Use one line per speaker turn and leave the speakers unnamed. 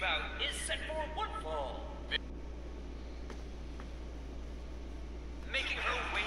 bout is set for one fall. Making her way